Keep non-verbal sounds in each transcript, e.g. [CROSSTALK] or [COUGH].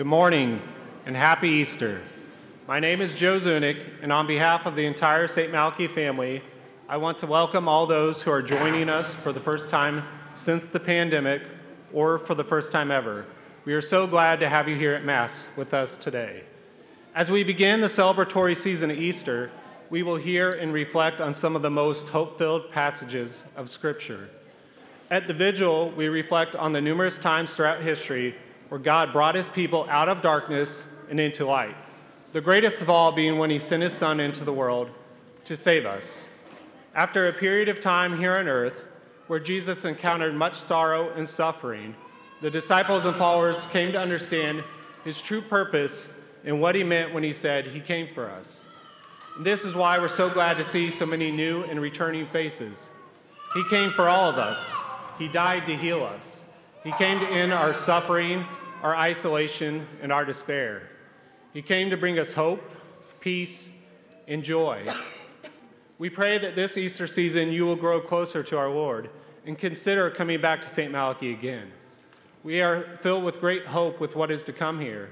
Good morning and happy Easter. My name is Joe Zunick, and on behalf of the entire St. Malachy family, I want to welcome all those who are joining us for the first time since the pandemic or for the first time ever. We are so glad to have you here at Mass with us today. As we begin the celebratory season of Easter, we will hear and reflect on some of the most hope filled passages of Scripture. At the vigil, we reflect on the numerous times throughout history where God brought his people out of darkness and into light. The greatest of all being when he sent his Son into the world to save us. After a period of time here on earth, where Jesus encountered much sorrow and suffering, the disciples and followers came to understand his true purpose and what he meant when he said he came for us. And this is why we're so glad to see so many new and returning faces. He came for all of us. He died to heal us. He came to end our suffering, our isolation, and our despair. He came to bring us hope, peace, and joy. We pray that this Easter season you will grow closer to our Lord and consider coming back to St. Malachy again. We are filled with great hope with what is to come here.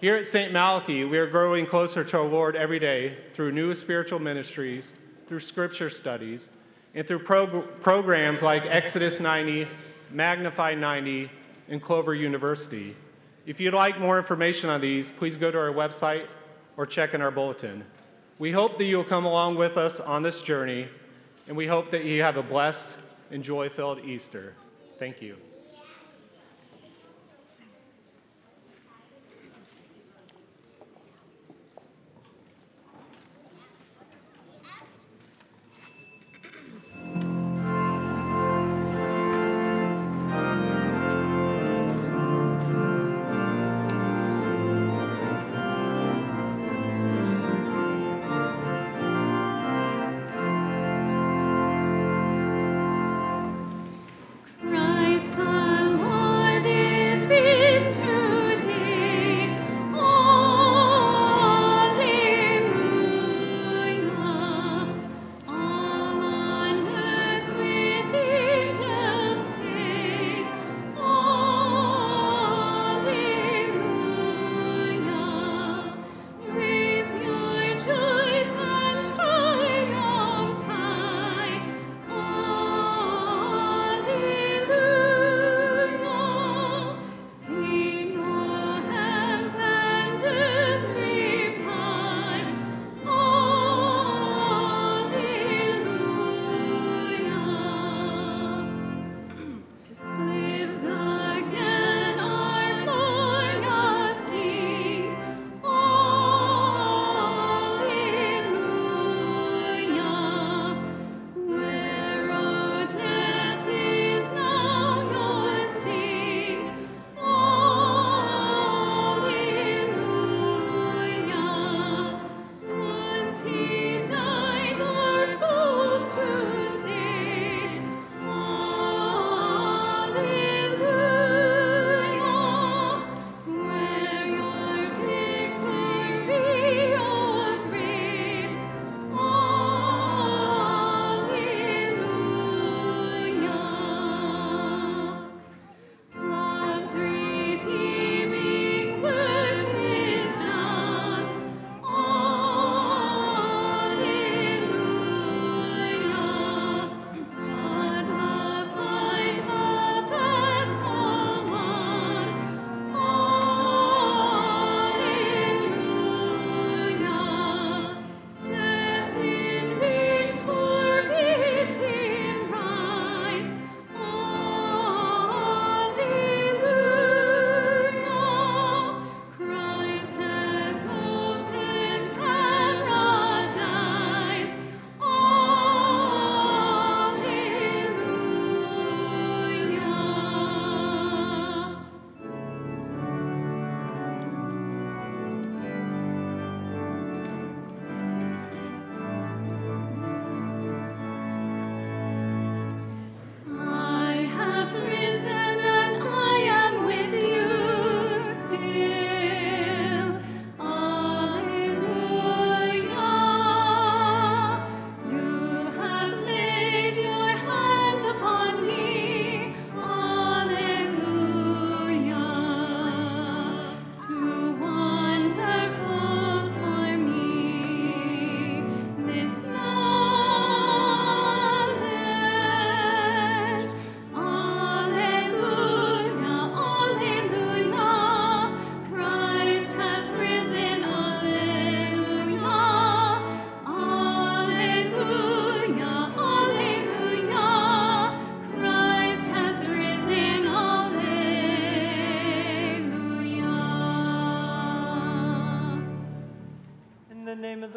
Here at St. Malachy, we are growing closer to our Lord every day through new spiritual ministries, through scripture studies, and through prog- programs like Exodus 90, Magnify 90, and Clover University. If you'd like more information on these, please go to our website or check in our bulletin. We hope that you'll come along with us on this journey, and we hope that you have a blessed and joy filled Easter. Thank you.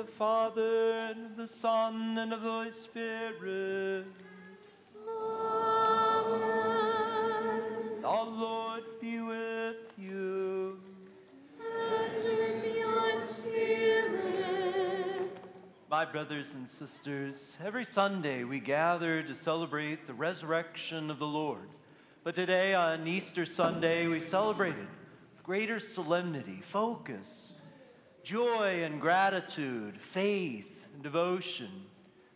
The Father, and of the Son, and of the Holy Spirit. Amen. The Lord be with you. And with your spirit. My brothers and sisters, every Sunday we gather to celebrate the resurrection of the Lord. But today, on Easter Sunday, we celebrate it with greater solemnity, focus, joy and gratitude, faith and devotion,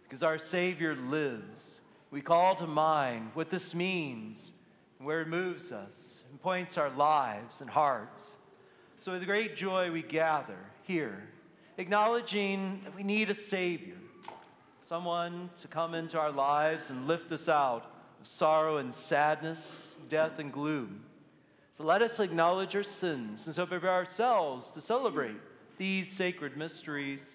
because our Savior lives. We call to mind what this means and where it moves us and points our lives and hearts. So, with great joy, we gather here, acknowledging that we need a Savior, someone to come into our lives and lift us out of sorrow and sadness, death and gloom. So, let us acknowledge our sins and so prepare ourselves to celebrate these sacred mysteries.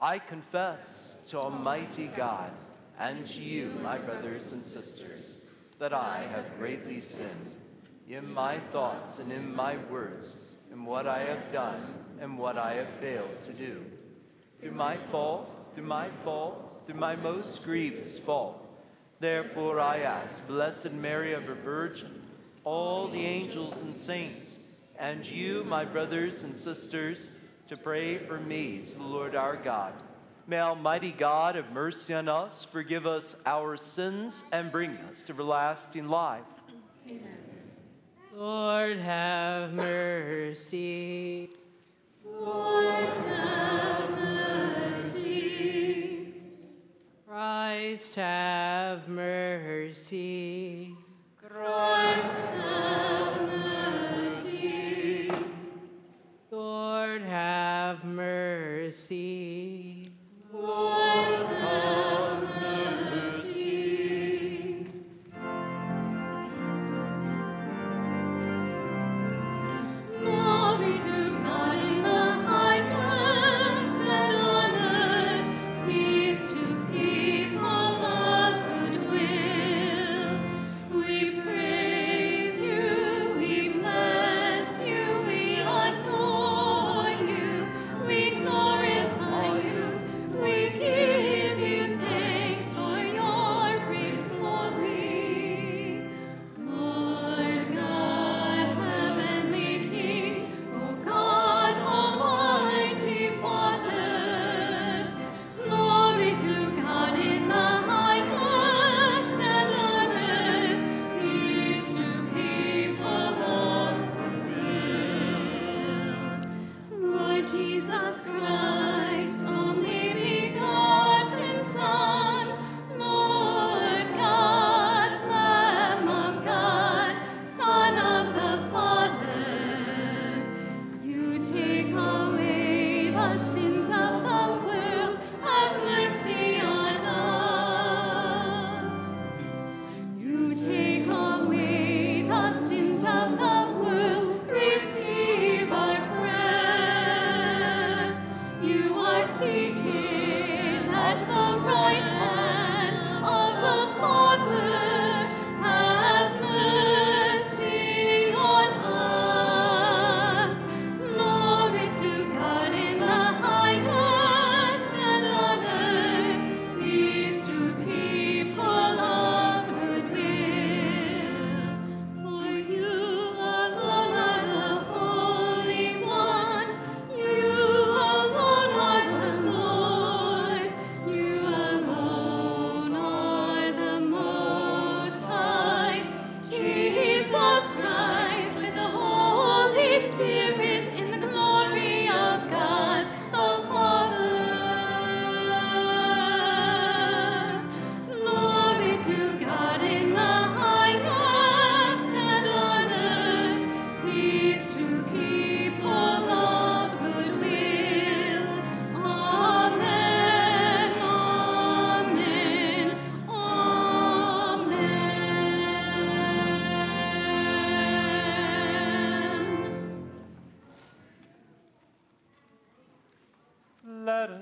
I confess to Almighty God and to you, my brothers and sisters, that I have greatly sinned in my thoughts and in my words, in what I have done and what I have failed to do. Through my fault, through my fault, through my most grievous fault. Therefore I ask, Blessed Mary, ever Virgin, all the angels and saints, and you, my brothers and sisters, to pray for me to the Lord our God. May Almighty God have mercy on us, forgive us our sins, and bring us to everlasting life. Amen. Lord have mercy. Lord have mercy. Christ have mercy. Christ have mercy. Lord have mercy. Lord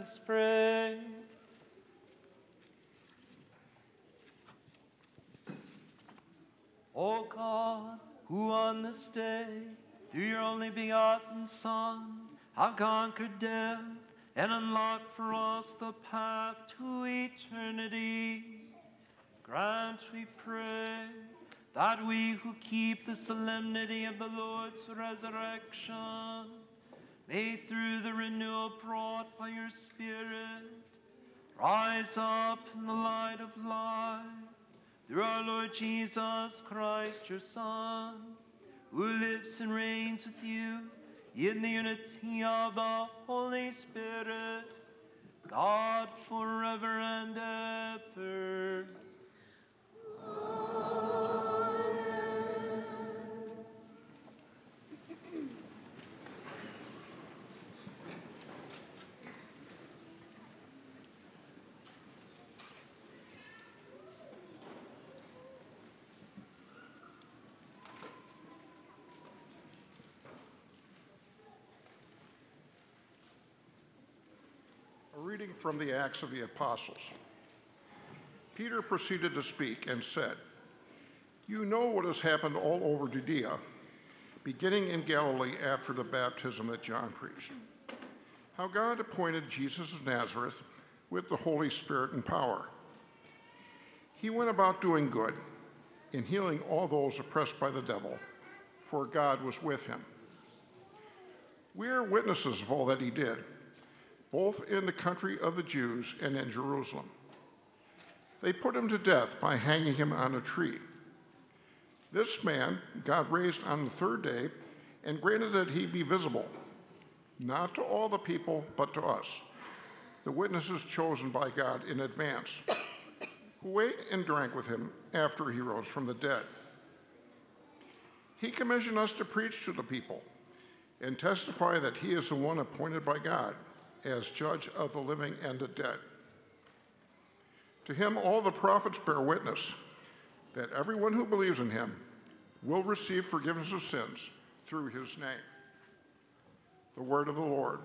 us pray. O oh God, who on this day, through your only begotten Son, have conquered death and unlocked for us the path to eternity. Grant, we pray, that we who keep the solemnity of the Lord's resurrection may, through the renewal brought by your Spirit, rise up in the light of life through our Lord Jesus Christ, your Son, who lives and reigns with you in the unity of the Holy Spirit, God forever and ever. A reading from the Acts of the Apostles. Peter proceeded to speak and said, You know what has happened all over Judea, beginning in Galilee after the baptism that John preached. How God appointed Jesus of Nazareth with the Holy Spirit and power. He went about doing good and healing all those oppressed by the devil, for God was with him. We are witnesses of all that he did both in the country of the Jews and in Jerusalem. They put him to death by hanging him on a tree. This man God raised on the third day and granted that he be visible, not to all the people, but to us, the witnesses chosen by God in advance, who ate and drank with him after he rose from the dead. He commissioned us to preach to the people and testify that he is the one appointed by God as judge of the living and the dead. To him, all the prophets bear witness that everyone who believes in him will receive forgiveness of sins through his name. The word of the Lord.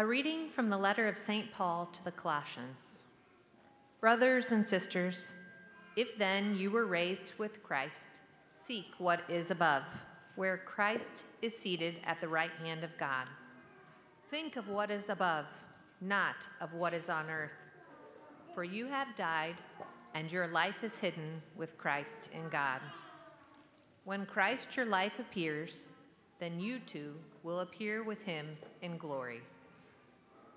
A reading from the letter of St. Paul to the Colossians. Brothers and sisters, if then you were raised with Christ, seek what is above, where Christ is seated at the right hand of God. Think of what is above, not of what is on earth. For you have died, and your life is hidden with Christ in God. When Christ your life appears, then you too will appear with him in glory.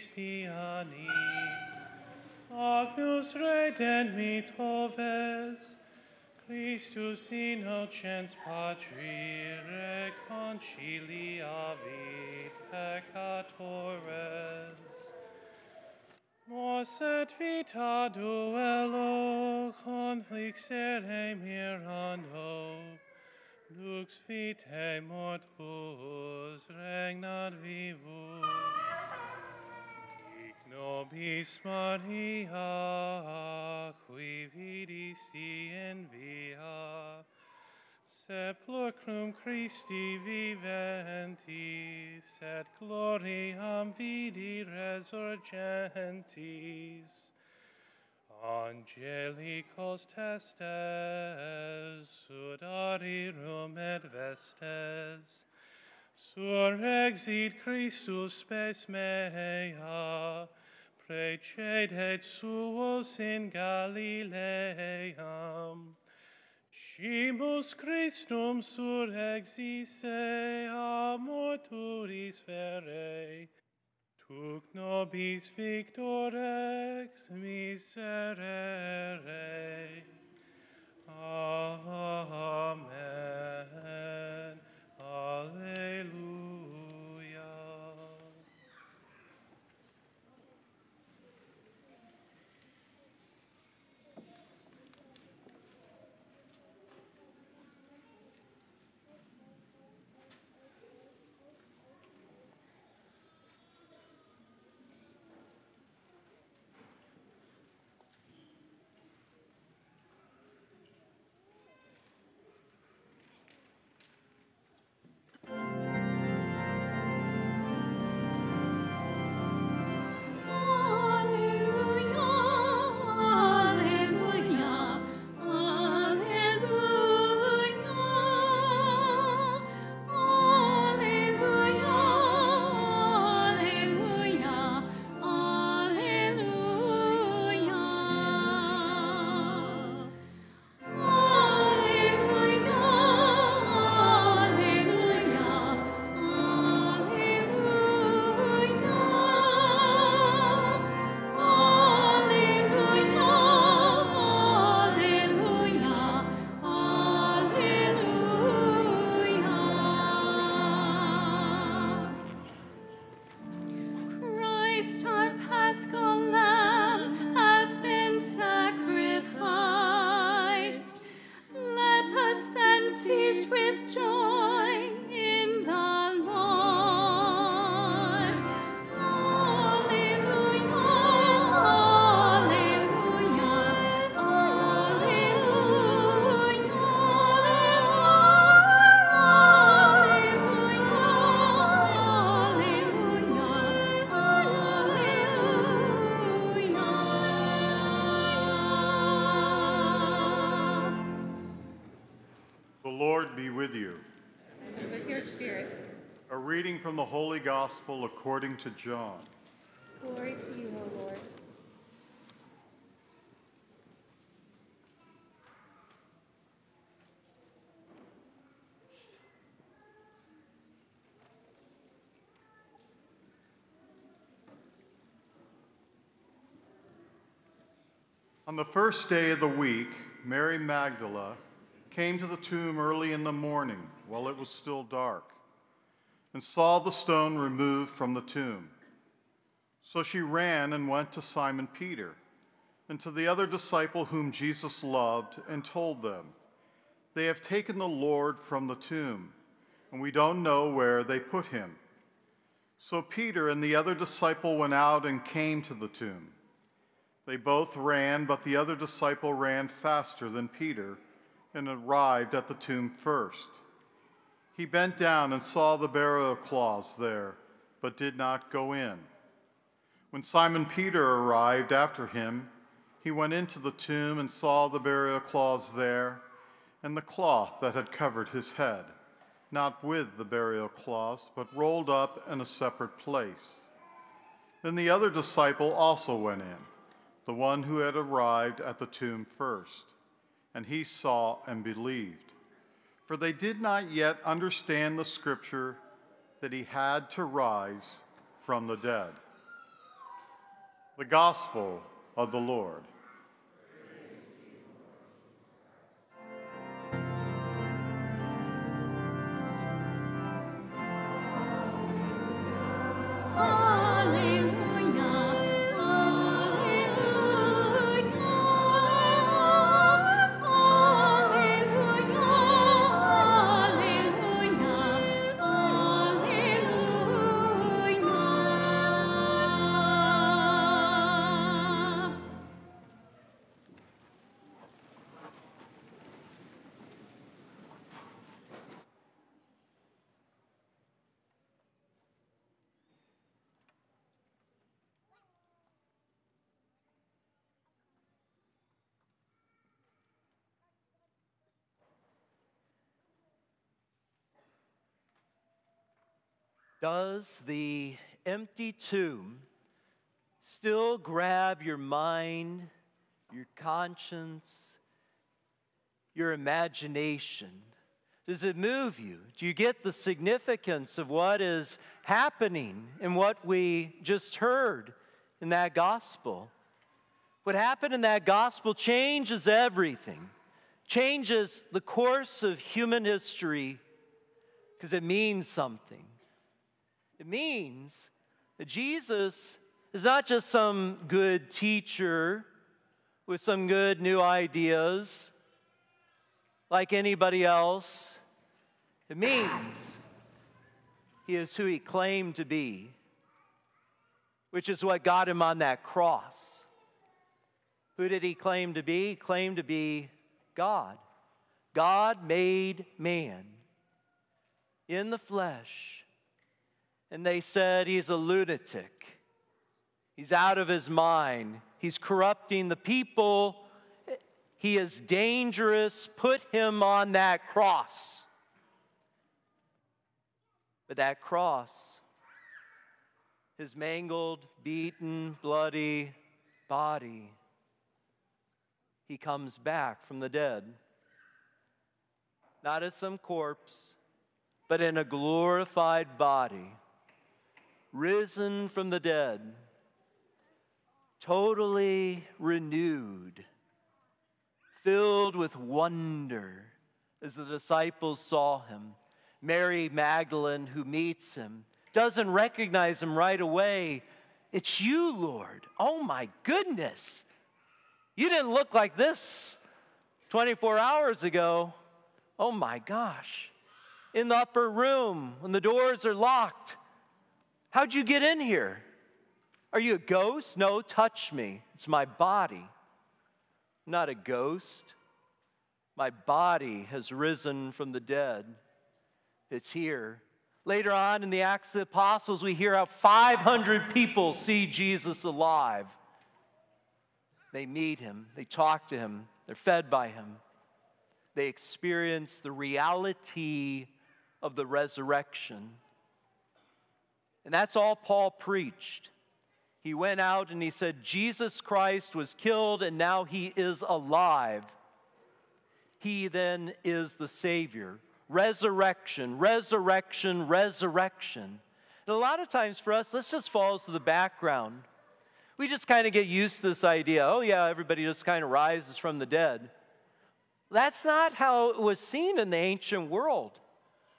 Christiani. Agnus redemit oves, Christus innocens patri reconciliavit peccatores. Mors et vita duello conflixere mirando, Lux vitae mortuus regnat vivus. Nobis Maria, qui vidisti in via, sepulchrum Christi viventis, et gloriam vidi resurgentis, Angelicos testes, sudarium et vestes, surrexit Christus spes mea, precedet suos in Galileam. Scimus Christum surrexisse a mortuis vere, Tuc nobis victor ex miserere. Amen. Alleluia. From the Holy Gospel according to John. glory to you, O Lord. On the first day of the week, Mary Magdala came to the tomb early in the morning while it was still dark and saw the stone removed from the tomb. So she ran and went to Simon Peter and to the other disciple whom Jesus loved and told them, They have taken the Lord from the tomb, and we don't know where they put him. So Peter and the other disciple went out and came to the tomb. They both ran, but the other disciple ran faster than Peter and arrived at the tomb first. He bent down and saw the burial cloths there, but did not go in. When Simon Peter arrived after him, he went into the tomb and saw the burial cloths there and the cloth that had covered his head, not with the burial cloths, but rolled up in a separate place. Then the other disciple also went in, the one who had arrived at the tomb first, and he saw and believed. For they did not yet understand the scripture that he had to rise from the dead. The Gospel of the Lord. Oh. Does the empty tomb still grab your mind, your conscience, your imagination? Does it move you? Do you get the significance of what is happening in what we just heard in that gospel? What happened in that gospel changes everything, changes the course of human history because it means something. It means that Jesus is not just some good teacher with some good new ideas like anybody else. It means he is who he claimed to be, which is what got him on that cross. Who did he claim to be? He claimed to be God. God made man in the flesh and they said he's a lunatic. He's out of his mind. He's corrupting the people. He is dangerous. Put him on that cross. But that cross, his mangled, beaten, bloody body, he comes back from the dead. Not as some corpse, but in a glorified body risen from the dead, totally renewed, filled with wonder as the disciples saw him. Mary Magdalene, who meets him, doesn't recognize him right away. It's you, Lord. Oh my goodness. You didn't look like this 24 hours ago. Oh my gosh. In the upper room, when the doors are locked, How'd you get in here? Are you a ghost? No, touch me. It's my body. I'm not a ghost. My body has risen from the dead. It's here. Later on in the Acts of the Apostles, we hear how 500 people see Jesus alive. They meet him, they talk to him, they're fed by him, they experience the reality of the resurrection. And that's all Paul preached. He went out and he said, Jesus Christ was killed and now he is alive. He then is the Savior. Resurrection, resurrection, resurrection. And a lot of times for us, this just falls to the background. We just kind of get used to this idea oh, yeah, everybody just kind of rises from the dead. That's not how it was seen in the ancient world.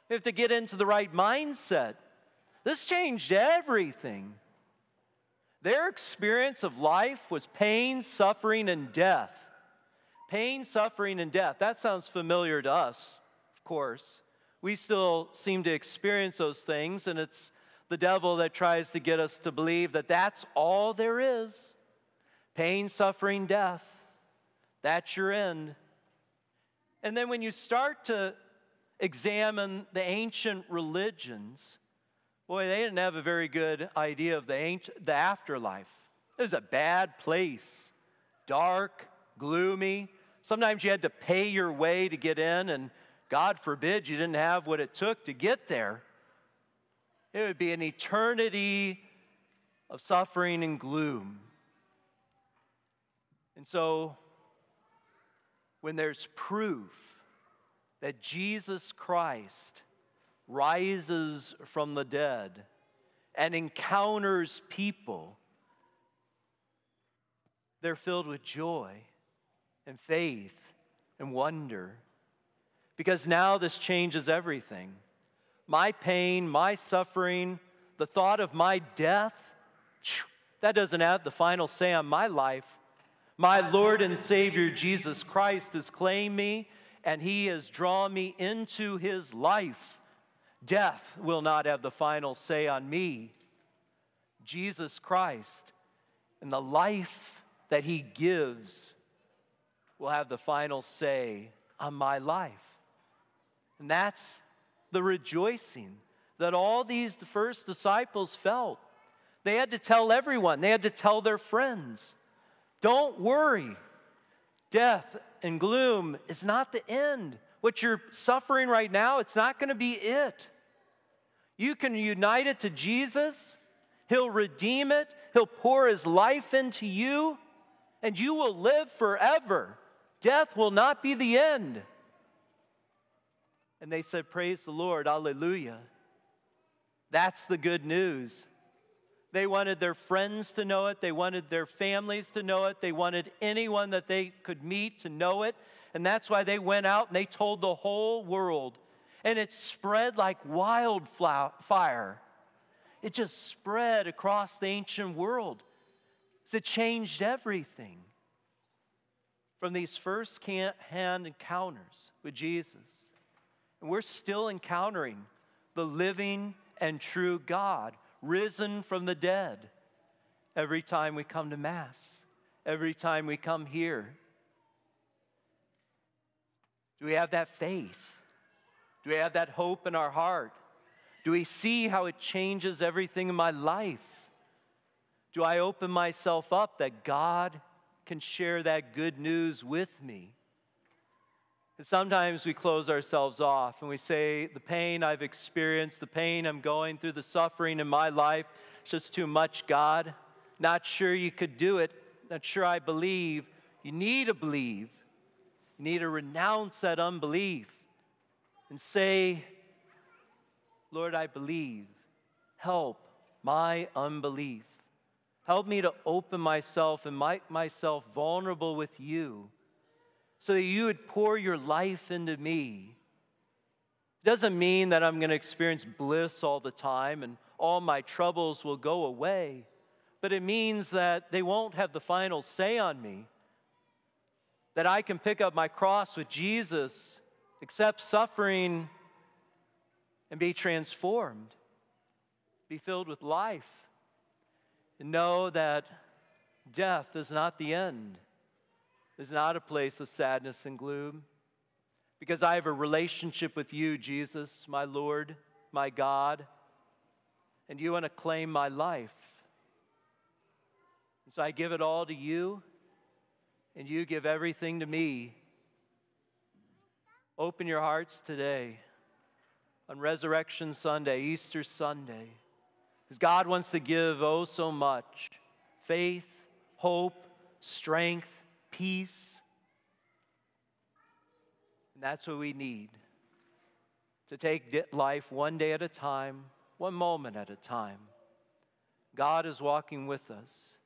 We have to get into the right mindset. This changed everything. Their experience of life was pain, suffering, and death. Pain, suffering, and death. That sounds familiar to us, of course. We still seem to experience those things, and it's the devil that tries to get us to believe that that's all there is pain, suffering, death. That's your end. And then when you start to examine the ancient religions, boy, they didn't have a very good idea of the, ancient, the afterlife. It was a bad place, dark, gloomy. Sometimes you had to pay your way to get in, and God forbid you didn't have what it took to get there. It would be an eternity of suffering and gloom. And so, when there's proof that Jesus Christ rises from the dead and encounters people, they're filled with joy and faith and wonder. Because now this changes everything. My pain, my suffering, the thought of my death, that doesn't have the final say on my life. My Lord and Savior Jesus Christ has claimed me and he has drawn me into his life. Death will not have the final say on me. Jesus Christ and the life that he gives will have the final say on my life. And that's the rejoicing that all these first disciples felt. They had to tell everyone, they had to tell their friends. Don't worry. Death and gloom is not the end. What you're suffering right now, it's not going to be it. You can unite it to Jesus, He'll redeem it, He'll pour His life into you, and you will live forever. Death will not be the end. And they said, Praise the Lord, Alleluia. That's the good news. They wanted their friends to know it. They wanted their families to know it. They wanted anyone that they could meet to know it. And that's why they went out and they told the whole world. And it spread like wildfire. It just spread across the ancient world. It changed everything from these first hand encounters with Jesus. And we're still encountering the living and true God risen from the dead every time we come to Mass, every time we come here. Do we have that faith? Do we have that hope in our heart? Do we see how it changes everything in my life? Do I open myself up that God can share that good news with me? And sometimes we close ourselves off and we say, The pain I've experienced, the pain I'm going through, the suffering in my life, it's just too much, God. Not sure you could do it. Not sure I believe. You need to believe. You need to renounce that unbelief and say, Lord, I believe. Help my unbelief. Help me to open myself and make myself vulnerable with you so that you would pour your life into me. It doesn't mean that I'm going to experience bliss all the time and all my troubles will go away, but it means that they won't have the final say on me. That I can pick up my cross with Jesus, accept suffering, and be transformed, be filled with life, and know that death is not the end is not a place of sadness and gloom. Because I have a relationship with you, Jesus, my Lord, my God, and you want to claim my life. And so I give it all to you, and you give everything to me. Open your hearts today on Resurrection Sunday, Easter Sunday, because God wants to give oh so much faith, hope, strength, peace. And that's what we need to take life one day at a time, one moment at a time. God is walking with us.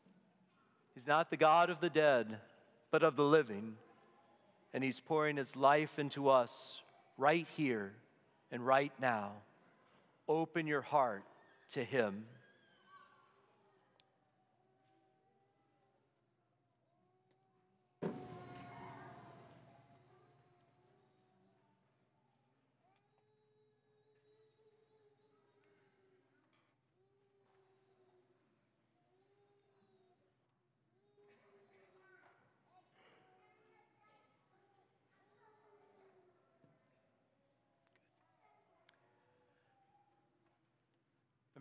He's not the God of the dead, but of the living. And He's pouring His life into us right here and right now. Open your heart to Him.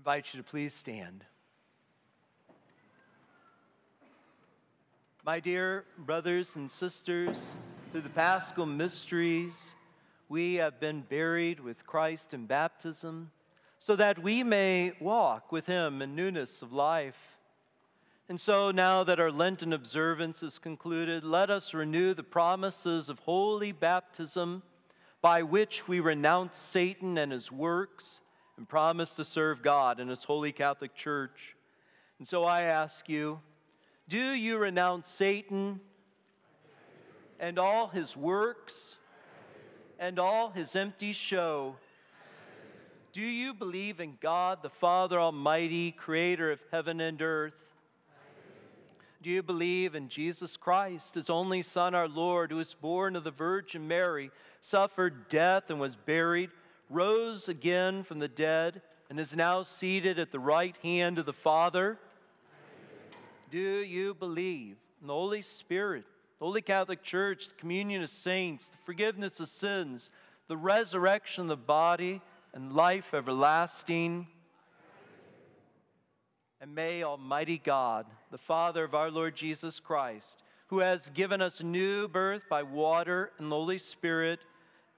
Invite you to please stand. My dear brothers and sisters, through the paschal mysteries, we have been buried with Christ in baptism so that we may walk with him in newness of life. And so, now that our Lenten observance is concluded, let us renew the promises of holy baptism by which we renounce Satan and his works and promise to serve God in His holy Catholic Church. And so I ask you do you renounce Satan and all his works and all his empty show? Do you believe in God, the Father Almighty, creator of heaven and earth? Do you believe in Jesus Christ, his only Son, our Lord, who was born of the Virgin Mary, suffered death, and was buried? Rose again from the dead, and is now seated at the right hand of the Father? Do you believe in the Holy Spirit, the Holy Catholic Church, the communion of saints, the forgiveness of sins, the resurrection of the body, and life everlasting? And may Almighty God, the Father of our Lord Jesus Christ, who has given us new birth by water and the Holy Spirit,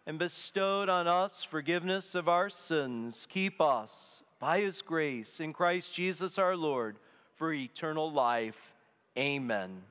and bestowed on us forgiveness of our sins, keep us by his grace in Christ Jesus our Lord for eternal life. Amen.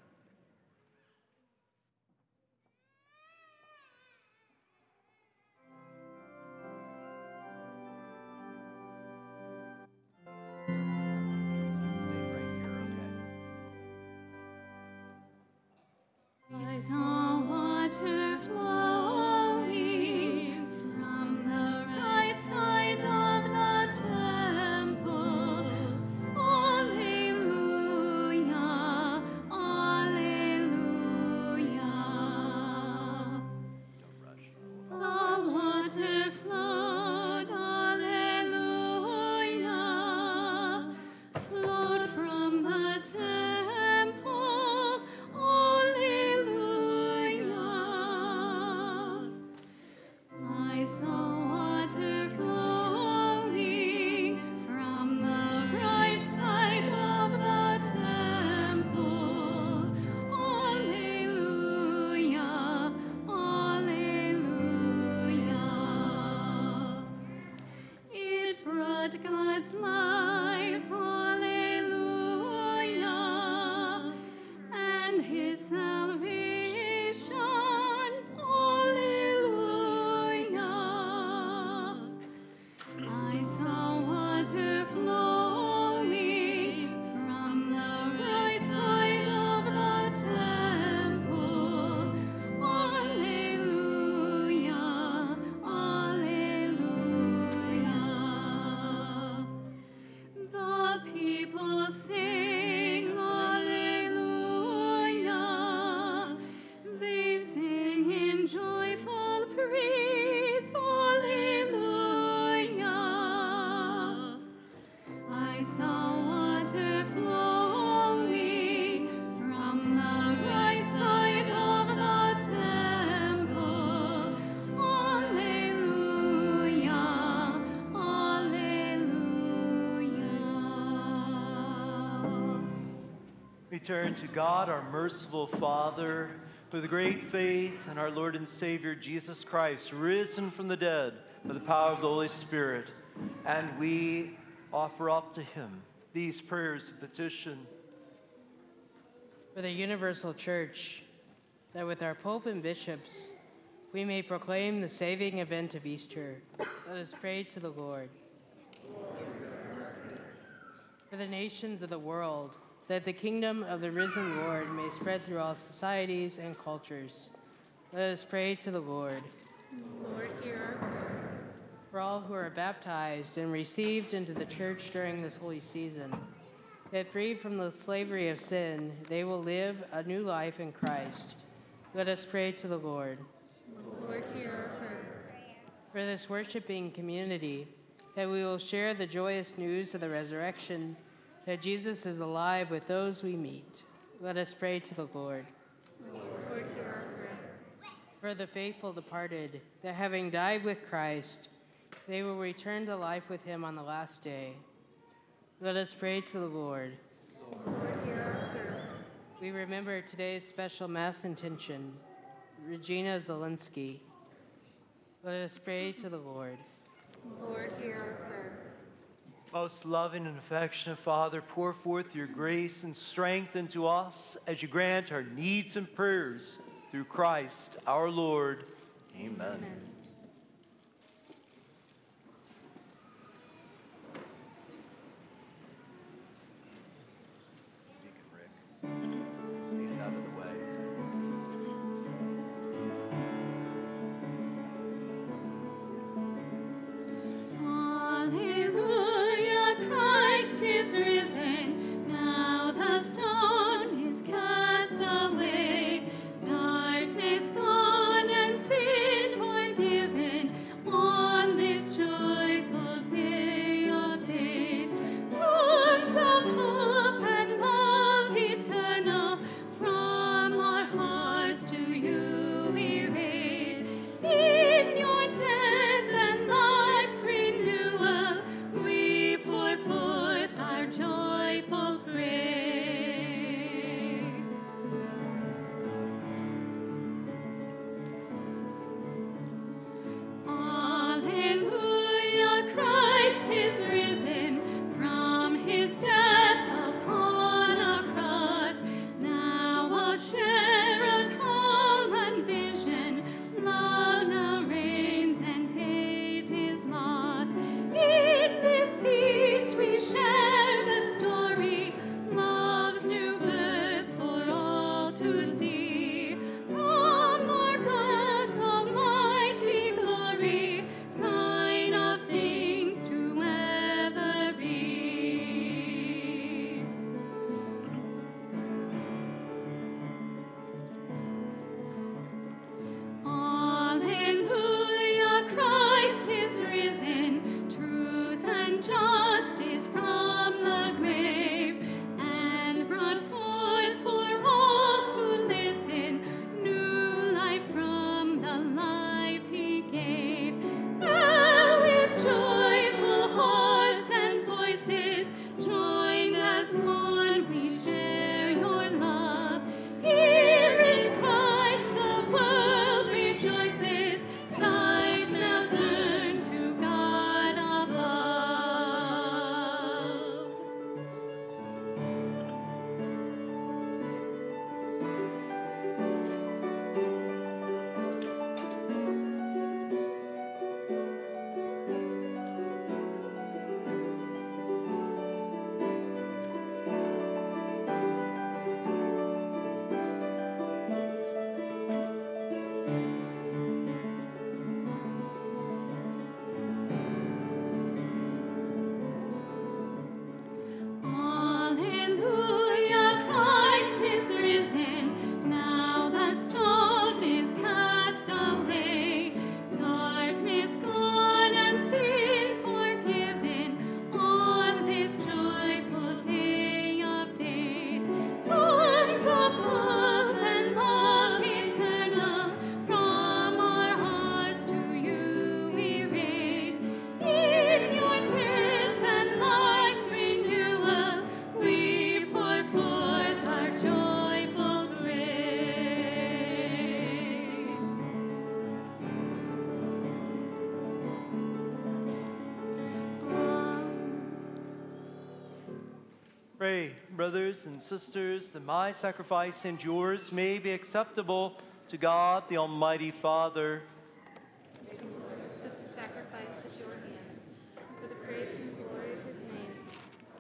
Turn to God, our merciful Father, with great faith in our Lord and Savior Jesus Christ, risen from the dead by the power of the Holy Spirit, and we offer up to Him these prayers of petition. For the universal church, that with our Pope and bishops, we may proclaim the saving event of Easter. Let us pray to the Lord. For the nations of the world, that the kingdom of the risen Lord may spread through all societies and cultures. Let us pray to the Lord. Lord, hear our prayer. For all who are baptized and received into the church during this holy season, that freed from the slavery of sin, they will live a new life in Christ. Let us pray to the Lord. Lord, hear our prayer. For this worshiping community, that we will share the joyous news of the resurrection, that Jesus is alive with those we meet. Let us pray to the Lord. Lord, hear our prayer. For the faithful departed, that having died with Christ, they will return to life with him on the last day. Let us pray to the Lord. Lord, hear our prayer. We remember today's special Mass intention, Regina Zelinsky. Let us pray to the Lord. Lord, hear our prayer. Most loving and affectionate Father, pour forth your grace and strength into us as you grant our needs and prayers through Christ our Lord. Amen. Deacon brothers and sisters, that my sacrifice and yours may be acceptable to God the Almighty Father. May the Lord accept the sacrifice at your hands, for the praise and glory of his name,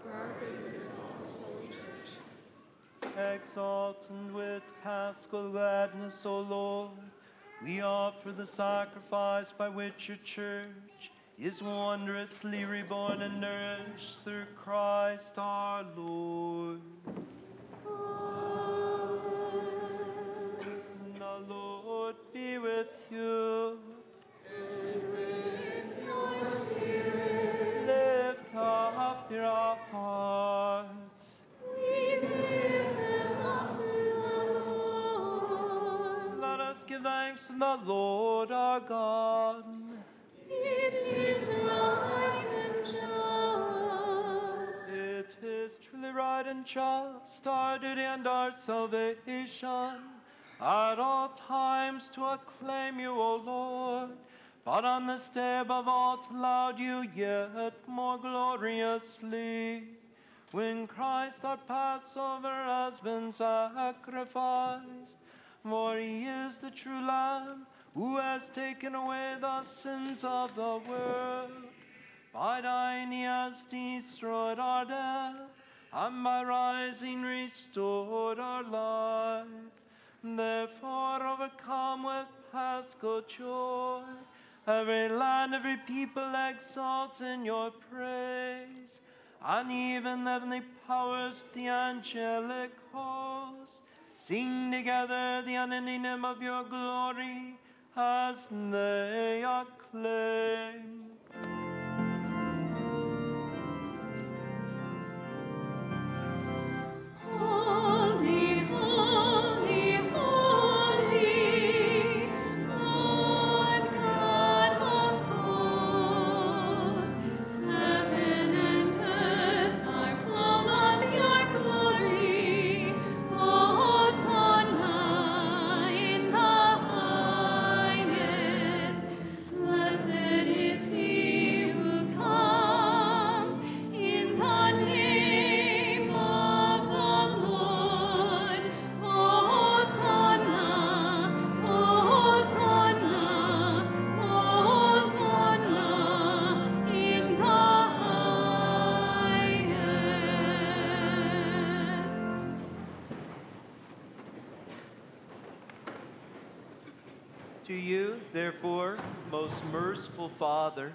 for our good and good of all his holy church. Exalt and with paschal gladness, O Lord, we offer the sacrifice by which your church is wondrously reborn and nourished through Christ our Lord. Amen. The Lord be with you. And with your spirit. Lift up your hearts. We lift them up to the Lord. Let us give thanks to the Lord our God. Just. It is truly right and just, our duty and our salvation, at all times to acclaim you, O Lord, but on this day above all to laud you yet more gloriously. When Christ our Passover has been sacrificed, for he is the true Lamb who has taken away the sins of the world. By dying he has destroyed our death, and by rising restored our life. Therefore, overcome with paschal joy, every land, every people exalts in your praise, and even heavenly powers, the angelic host, sing together the unending hymn of your glory as they acclaim. Father,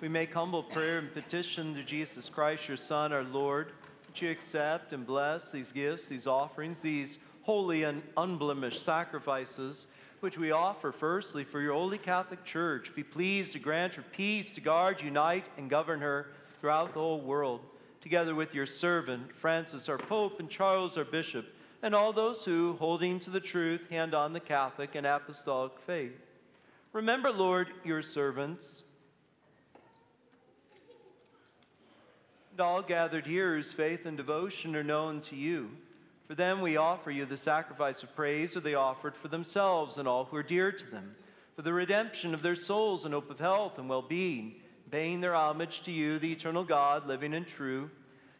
we make humble prayer and petition to Jesus Christ, your Son, our Lord, that you accept and bless these gifts, these offerings, these holy and unblemished sacrifices, which we offer firstly for your holy Catholic Church. Be pleased to grant her peace, to guard, unite, and govern her throughout the whole world, together with your servant, Francis, our Pope, and Charles, our Bishop, and all those who, holding to the truth, hand on the Catholic and Apostolic faith. Remember, Lord, your servants and all gathered here whose faith and devotion are known to you. For them we offer you the sacrifice of praise, or they offered for themselves and all who are dear to them, for the redemption of their souls and hope of health and well being, paying their homage to you, the eternal God, living and true,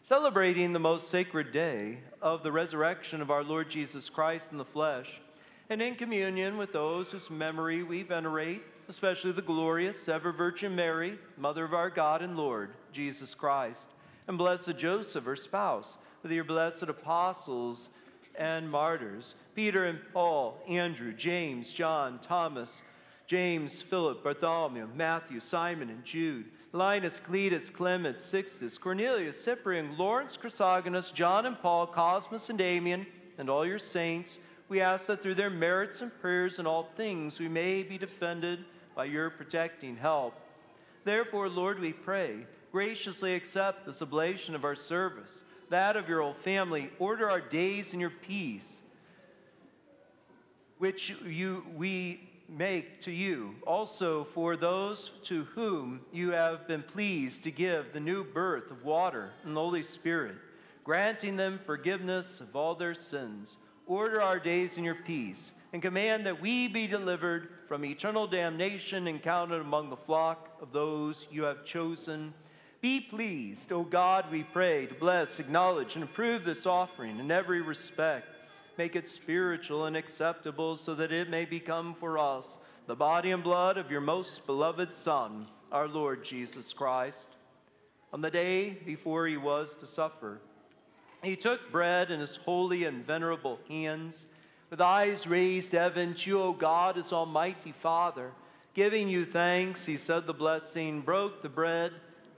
celebrating the most sacred day of the resurrection of our Lord Jesus Christ in the flesh, and in communion with those whose memory we venerate, especially the glorious ever Virgin Mary, Mother of our God and Lord, Jesus Christ, and blessed Joseph, her spouse, with your blessed apostles and martyrs, Peter and Paul, Andrew, James, John, Thomas, James, Philip, Bartholomew, Matthew, Simon, and Jude, Linus, Cletus, Clement, Sixtus, Cornelius, Cyprian, Lawrence, Chrysogonus, John and Paul, Cosmas and Damian, and all your saints, we ask that through their merits and prayers in all things we may be defended by your protecting help. Therefore, Lord, we pray, graciously accept this oblation of our service, that of your whole family. Order our days in your peace, which you, we make to you. Also, for those to whom you have been pleased to give the new birth of water and the Holy Spirit, granting them forgiveness of all their sins. Order our days in your peace, and command that we be delivered from eternal damnation and counted among the flock of those you have chosen. Be pleased, O God, we pray, to bless, acknowledge, and approve this offering in every respect. Make it spiritual and acceptable so that it may become for us the body and blood of your most beloved Son, our Lord Jesus Christ. On the day before he was to suffer, he took bread in his holy and venerable hands. with eyes raised to heaven to you, O God, as Almighty Father. Giving you thanks, he said the blessing, broke the bread,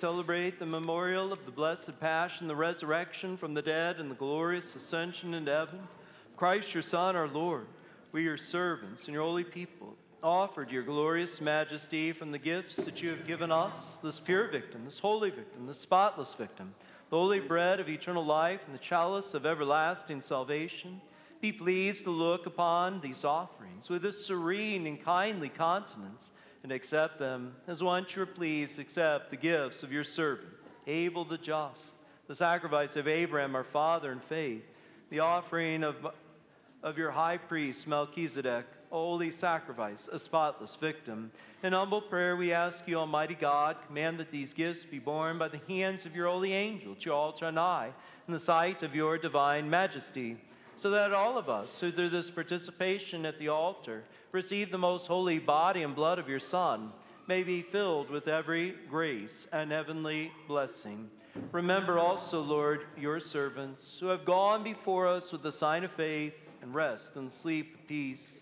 Celebrate the memorial of the blessed Passion, the resurrection from the dead, and the glorious ascension into heaven, Christ your Son, our Lord, we, your servants and your holy people, offered your glorious majesty from the gifts that you have given us this pure victim, this holy victim, this spotless victim, the holy bread of eternal life, and the chalice of everlasting salvation. Be pleased to look upon these offerings with a serene and kindly countenance and accept them as once you're pleased accept the gifts of your servant, Abel the just, the sacrifice of Abraham our father in faith, the offering of, of your high priest Melchizedek, holy sacrifice, a spotless victim. In humble prayer, we ask you, Almighty God, command that these gifts be borne by the hands of your holy angel I, in the sight of your divine majesty so that all of us, who through this participation at the altar receive the most holy body and blood of your Son, may be filled with every grace and heavenly blessing. Remember also, Lord, your servants who have gone before us with the sign of faith and rest and sleep peace.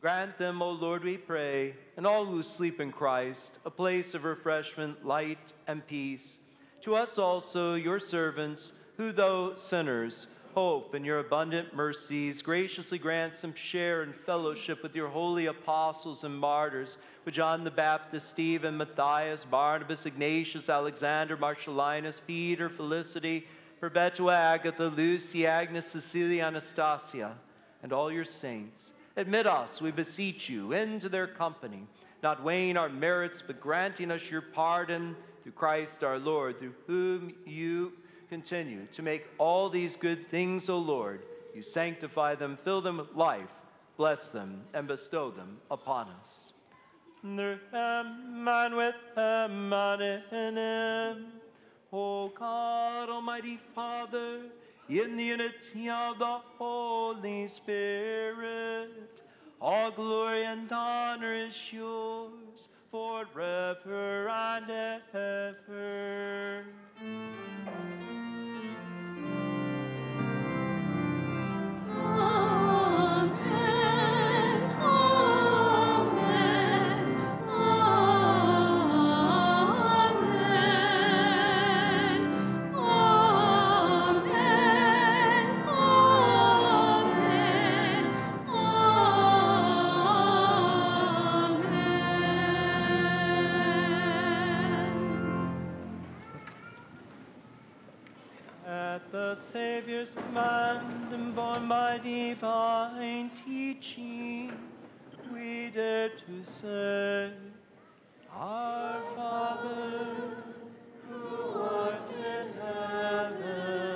Grant them, O Lord, we pray, and all who sleep in Christ, a place of refreshment, light, and peace. To us also, your servants, who though sinners, hope in your abundant mercies, graciously grant some share and fellowship with your holy apostles and martyrs, with John the Baptist, Stephen, Matthias, Barnabas, Ignatius, Alexander, Marcellinus, Peter, Felicity, Perpetua, Agatha, Lucy, Agnes, Cecilia, Anastasia, and all your saints. Admit us, we beseech you, into their company, not weighing our merits, but granting us your pardon through Christ our Lord, through whom you continue to make all these good things, O Lord. You sanctify them, fill them with life, bless them, and bestow them upon us. Through him and with him in him, O God, Almighty Father, in the unity of the Holy Spirit, all glory and honor is yours forever and ever. Amen. Savior's command and born by divine teaching, we dare to say, Our Father, who art in heaven,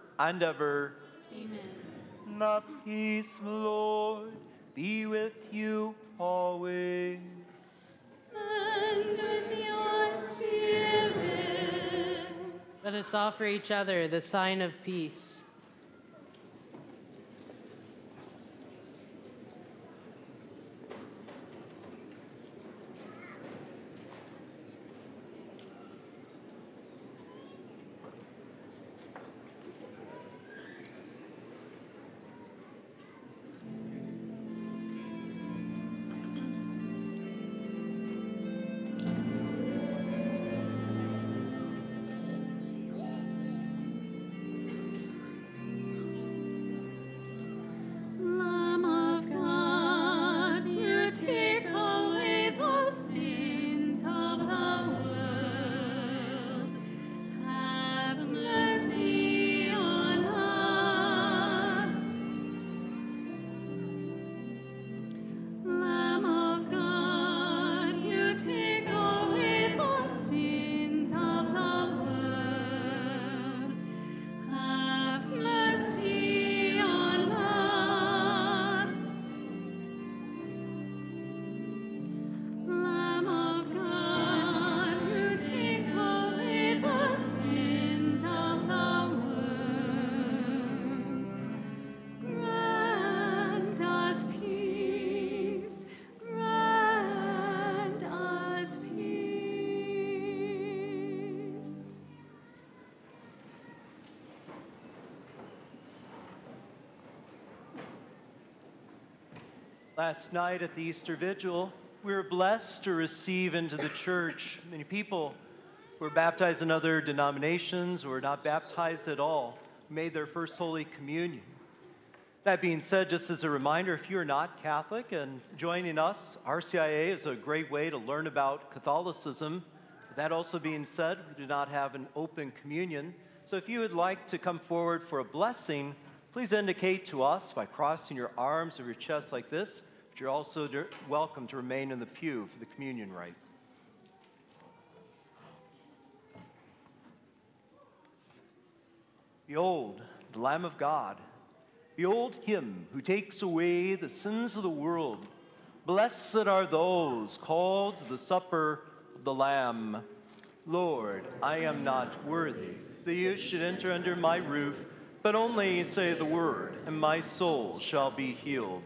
and ever. Amen. The peace Lord be with you always. And with your spirit. Let us offer each other the sign of peace. Last night at the Easter Vigil, we were blessed to receive into the church many people who were baptized in other denominations or not baptized at all, made their first Holy Communion. That being said, just as a reminder, if you're not Catholic and joining us, RCIA is a great way to learn about Catholicism. That also being said, we do not have an open communion. So if you would like to come forward for a blessing, please indicate to us by crossing your arms or your chest like this. But you're also welcome to remain in the pew for the communion rite. Behold, the Lamb of God. Behold him who takes away the sins of the world. Blessed are those called to the supper of the Lamb. Lord, I am not worthy that you should enter under my roof, but only say the word, and my soul shall be healed.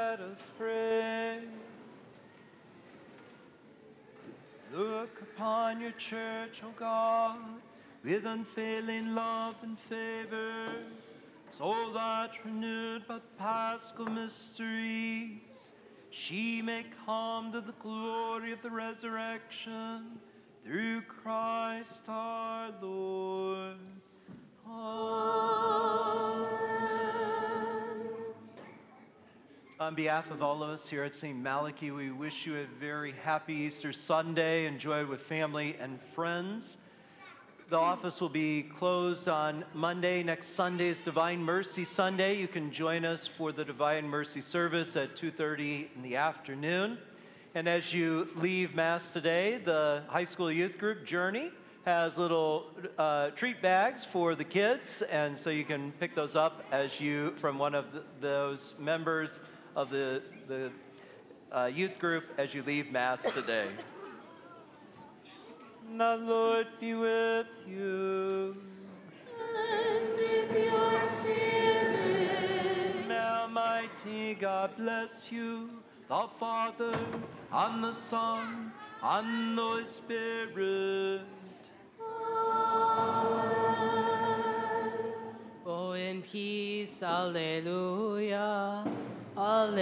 Let us pray. Look upon your church, O God, with unfailing love and favor, so that, renewed by the paschal mysteries, she may come to the glory of the resurrection through Christ our Lord. Amen. On behalf of all of us here at St. Malachy, we wish you a very happy Easter Sunday. Enjoy with family and friends. The office will be closed on Monday. Next Sunday is Divine Mercy Sunday. You can join us for the Divine Mercy service at 2:30 in the afternoon. And as you leave Mass today, the high school youth group Journey has little uh, treat bags for the kids, and so you can pick those up as you from one of the, those members of the the uh, youth group as you leave Mass today. [LAUGHS] The Lord be with you. And with your spirit. May Almighty God bless you, the Father, and the Son, and the Holy Spirit. Go in peace. Alleluia. Hallelujah.